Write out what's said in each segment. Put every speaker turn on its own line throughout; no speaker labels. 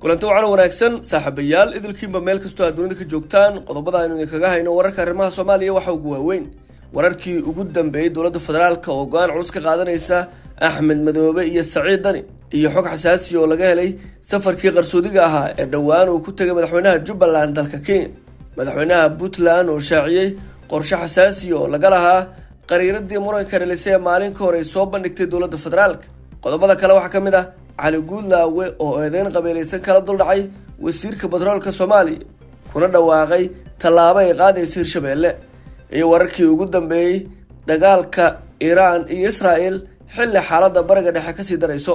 kulanti wacan wanaagsan saaxiibayaal idilkiinba meel kastoo aad dunida ka joogtaan qodobada aynu idinkaga hayno wararka arrimaha soomaaliya waxa ugu waaweyn. Wararkii ugu dambeeyey dowladda federaalka oo go'aan culus ka qaadanaysa axmed madoobe iyo saciid dani iyo xog xasaasi oo laga helay safarkii qarsoodiga ahaa ee dhowaan uu ku tegay madaxweynaha jubbaland dalka kenya. Madaxweynaha puntland oo shaaciyey qorshe xasaasi oo laga lahaa qariiradii muranka dhelisay ee maalin ka ay soo bandhigtay dowladda federaalka. Qodobada kale waxaa ka mid ah cali guudlaawe oo eedeyn qabiilaysan kala duldhacay wasiirka batroolka soomaaliya kuna dhawaaqay tallaabo ay qaadaysa hirshabeelle iyo wararkii ugu dambeeyey dagaalka iiraan iyo israa'el xilli xaaladda bariga dhexe ka sii darayso.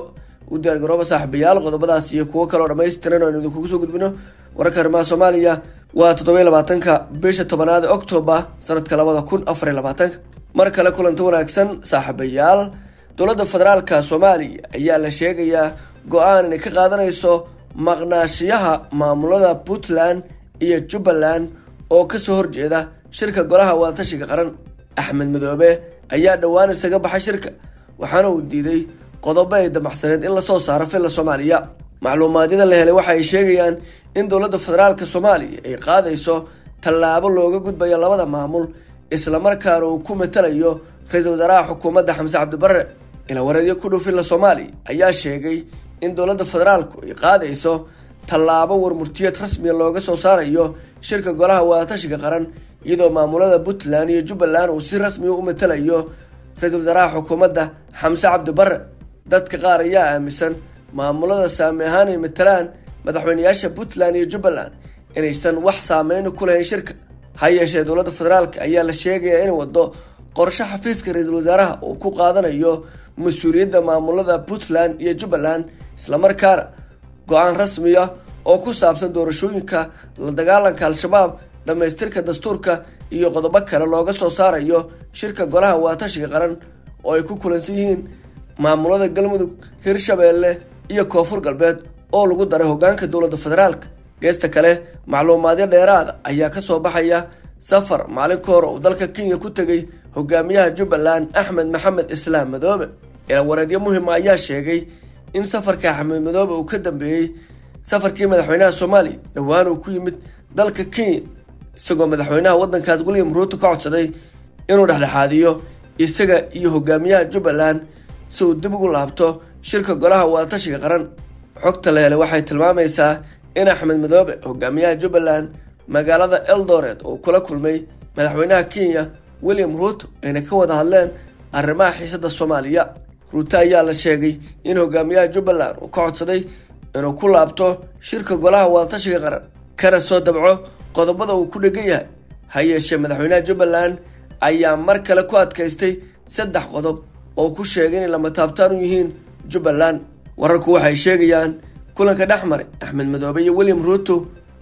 U diyaargarooba saaxiibayaal qodobadaas iyo kuwo kaleo dhammaystiran oo aynu idinkugu soo gudbino. Wararka arrimaha soomaaliya waa toddobiyo labaatanka bisha tobanaad octoobar sanadka labada kun afar iyo labaatanka. Mar kale kulanti wanaagsan saaxiibayaal dowladda federaalka soomaaliya ayaa la sheegayaa go'aan inay ka qaadanayso maqnaashiyaha maamulada puntland iyo jubbaland oo ka soo horjeeda shirka golaha wadatashiga qaran. Axmed madoobe ayaa dhowaan isaga baxay shirka waxaana uu diiday qodobo ay damacsanayd in la soo saaro filla soomaaliya. Macluumaadyada la helay waxa ay sheegayaan in dowladda federaalka soomaaliya ay qaadayso tallaabo looga gudbayo labada maamul islamarkaana uu ku matalayo ra'iisul wasaaraha xukuumadda xamse cabdibarre ilawareedyo ku dhow filla soomaaliya ayaa sheegay in dowladda federaalku ay qaadayso tallaabo warmurtiyeed rasmiya looga soo saarayo shirka golaha wadatashiga qaran iyadoo maamulada puntland iyo jubbaland uu si rasmiya u matalayo ra'iisul wasaaraha xukuumadda xamse cabdibarre dadka qaar ayaa aaminsan maamulada saami ahaan ay matalaan madaxweyneyaasha puntland iyo jubbaland inaysan wax saameyni ku lahayn shirka. Ha yeeshee dowladda federaalk ayaa la sheegayaa inay wado qorshe xafiiska ra'iisul wasaaraha uu ku qaadanayo mas'uuliyadda maamulada puntland iyo jubbaland islamarkaana go'aan rasmiya oo ku saabsan doorashooyinka la dagaalanka al-shabaab dhammaystirka dastuurka iyo qodobo kale looga soo saarayo shirka golaha wadatashiga qaran oo ay ku kulansan yihiin maamulada galmudug hirshabeelle iyo koonfur galbeed oo lagu daray hogaanka dowladda federaalka. Geesta kale macluumaadyo dheeraada ayaa ka soo baxaya safar maalin ka hor uu dalka kenya ku tegay hogaamiyaha jubbaland axmed maxamed islaam madoobe ilawareedyo muhima ayaa sheegay in safarka axmed madoobe uu ka dambeeyey safarkii madaxweynaha soomaaliya dhowaan uu ku yimid dalka kenya isagoo madaxweynaha waddankaas william ruuto ka codsaday inuu dhexdhexaadiyo isaga iyo hogaamiyaha jubbaland si uu dib ugu laabto shirka golaha wadatashiga qaran. Xogta la helay waxay tilmaamaysaa in axmed madoobe hogaamiyaha jubbaland magaalada eldoret uu kula kulmay madaxweynaha kenya william ruuto ayna ka wada hadleen arrimaha xiisada soomaaliya. Ruuto ayaa la sheegay in hogaamiyaha jubbaland uu ka codsaday inuu ku laabto shirka golaha wadatashiga qaran kana soo dabco qodobada uu ku dhegan yahay. Ha yeeshee madaxweynaha jubbaland ayaa mar kale ku adkaystay saddex qodob oo ku sheegay inay lama taabtaan u yihiin jubbaland. Wararku waxay sheegayaan kulanka dhex maray axmed madoobe iyo william ruuto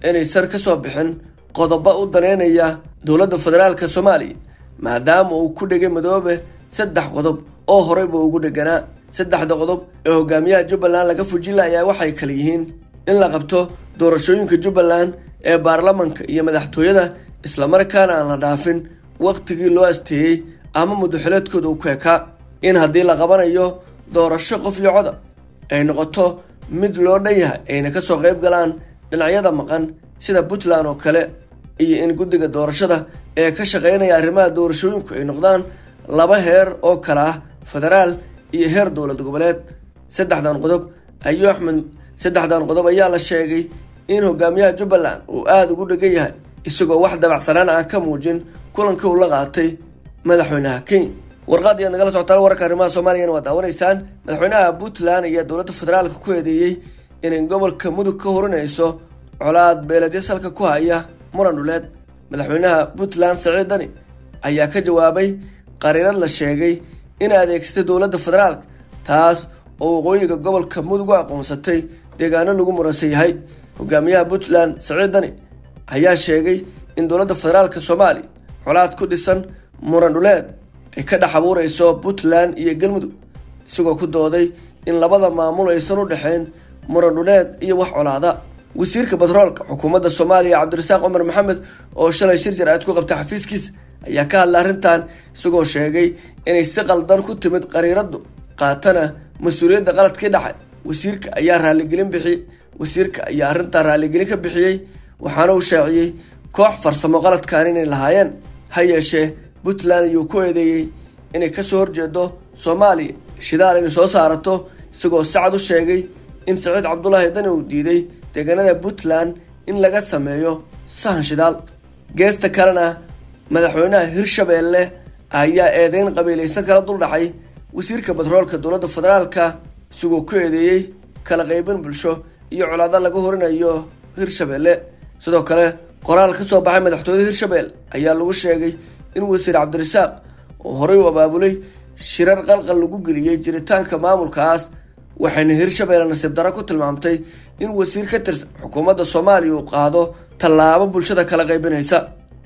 inay sar ka soo bixin qodobo u daneynaya dowladda federaalka soomaaliya maadaama uu ku dhegay madoobe saddex qodob oo horeyba ugu dheganaa saddexda qodob ee hogaamiyaha jubbaland laga fujila ayaa waxay kale yihiin in la qabto doorashooyinka jubbaland ee baarlamanka iyo madaxtooyada islamarkaana aan la dhaafin waqtigii loo asteeyey ama mudaxileedkooda u keekaa in haddii la qabanayo doorasho qof iyo coda ay noqoto mid loo dhan yahay ayna ka soo qayb galaan dhinacyada maqan sida puntland oo kale iyo in guddiga doorashada ee ka shaqeynaya arrimaha doorashooyinku ay noqdaan laba heer oo kale ah federaal iyo heer dowlad goboleed. Saddexdan qodob ayuu axmed saddexdan qodob ayaa la sheegay in hogaamiyaha jubbaland uu aada ugu dhegan yahay isagoo wax dabacsanaan aan ka muujin kulankii uu la qaatay madaxweynaha kenya. Warqaad ayaad nagala socotaan wararka arrimaha soomaaliyana waa daawanaysaan madaxweynaha puntland ayaa dowladda federaalka ku eedeeyey inay gobolka mudug ka horinayso colaad beeledyo salka ku haya muran dhuleed madaxweynaha puntland saciid dani ayaa ka jawaabay qariirad la sheegay inay adeegsatay dowladda federaalka taas oo waqooyiga gobolka mudug u aqoonsatay deegaano lagu muransan yahay. Hogaamiyaha puntland saciid dani ayaa sheegay in dowladda federaalka soomaaliya colaad ku dhisan muran dhuleed ay ka dhex abuureyso puntland iyo galmudug isagoo ku dooday in labada maamul aysan u dhexayn muran dhuleed iyo wax colaada wasiirka batroolka xukuumadda soomaaliya cabdirasaaq cumar maxamed oo shalay shir jar aad ku qabtay xafiiskiisa ayaa ka hadlay arrintan isagoo sheegay inay si qaldan ku timid qariiraddu qaatana mas'uuliyadda qaladkii dhacay. Wasiirka ayaa raaligelin bixi wasiirka ayaa arrintaa raaligelin ka bixiyey waxaana uu shaaciyey koox farsamo qaladkan inay lahaayeen. Ha yeeshee puntland ayuu ku eedeeyey inay ka soo horjeedo soomaaliya. Shidaal inay soo saarato isagoo sacad u sheegay in saciid cabdulaahi dani uu diiday deegaanada puntland in laga sameeyo sahan shidaal. Geesta kalena madaxweynaha hirshabeelle ayaa eedeyn qabiilaysan kala duldhacay wasiirka batroolka dowladda federaalka isagoo ku eedeeyey kala qaybin bulsho iyo colaado laga horinayo hirshabeelle sidoo kale qoraal ka soo baxay madaxtooyada hirshabelle ayaa lagu sheegay in wasiir cabdirasaaq oo horey u abaabulay shirar qalqal lagu geliyey jiritaanka maamulkaas waxayna hirshabeelle nasiib darro ku tilmaamtay in wasiir ka tirsan xukuumadda soomaaliya uu qaado tallaabo bulshada kala qaybinaysa.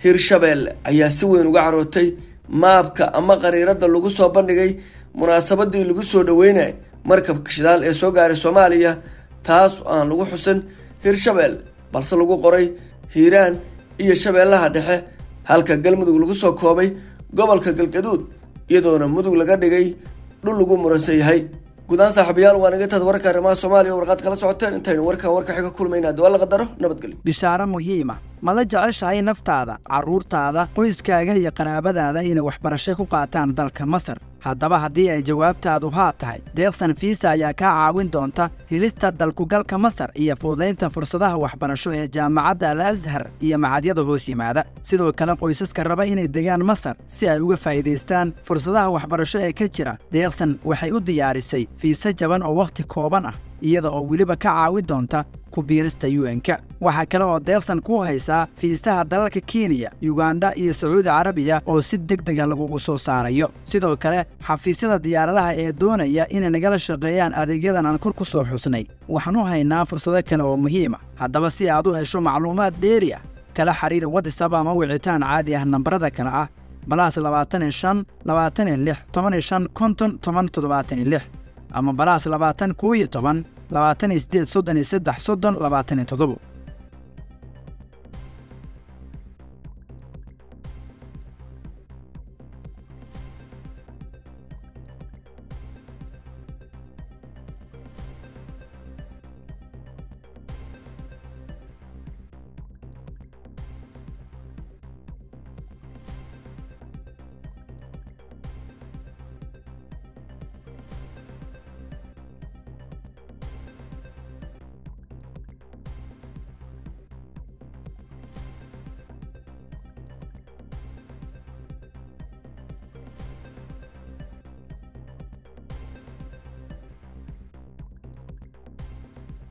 Hirshabeelle ayaa si weyn uga carootay maabka ama qariirada lagu soo bandhigay munaasabadii lagu soo dhaweynay markabka shidaal ee soo gaaray soomaaliya taas aan lagu xusin hirshabeelle balse lagu qoray hiiraan iyo shabeellaha dhexe halka galmudug lagu soo koobay gobolka galgaduud iyadoona mudug laga dhigay dhul lagu muransan yahay guudaan saaxiibayaal waa naga taad wararka arrimaha soomaaliya warqaad kala socoteen intaynu warkan warka xiga kulmayna haddii waa la qadaro nabadgelyo.
Bishaaro muhiima ma la jeceshahay naftaada carruurtaada qoyskaaga iyo qaraabadaada inay waxbarasho ku qaataan dalka masar? Haddaba haddii ay jawaabtaadu haa tahay deeqsan fiisa ayaa kaa caawin doonta helista dalkugalka masar iyo fududaynta fursadaha waxbarasho ee jaamacadda al ashar iyo macadyada hoos yimaada. Sidoo kale qoysaska raba inay degaan masar si ay uga faa'iidaystaan fursadaha waxbarasho ee ka jira. Deeqsan waxay u diyaarisay fiise jaban oo wakhti kooban ah iyada oo weliba ka caawin doonta ku biirista u-n-ka waxaa kale oo deeqsan ku haysaa fiisaha dalalka kenya yuganda iyo sacuudi carabiya oo si deg dega lagugu soo saarayo. Sidoo kale xafiisyada diyaaradaha ee doonaya inay nagala shaqeeyaan adeegyadan aan kor ku soo xusnay. Waxaan u haynaa fursado kale oo muhiima haddaba si aad u hesho macluumaad dheeri ah kala xiriir watisab ama wicitaan caadi ah nambarada kale ah balaas labaatan shan labaatan lix toban shan konton toban toddobaatan lix ama balaas labaatan koo iyo toban labaatan iyo siddeed soddon iyo saddex soddon labaatan iyo toddobo